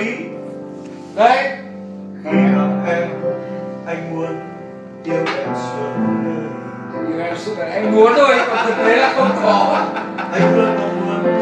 lý. Đấy. Khi gặp em anh muốn yêu em suốt đời. Yêu em suốt đời. Anh muốn thôi còn thực tế là không có. Anh luôn mong muốn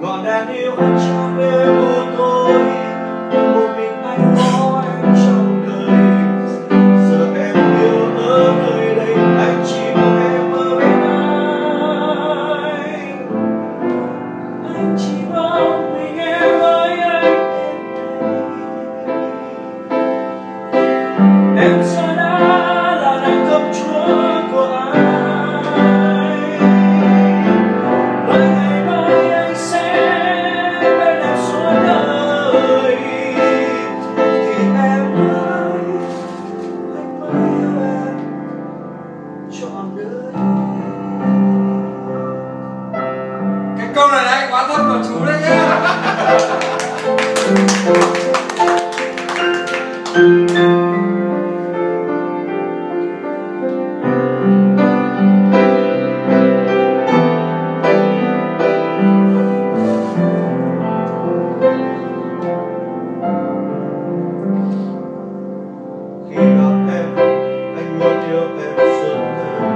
Quand la nuit retournait au câu này đấy quá thấp của chú đấy nhá. Khi gặp em, anh luôn yêu em suốt đời.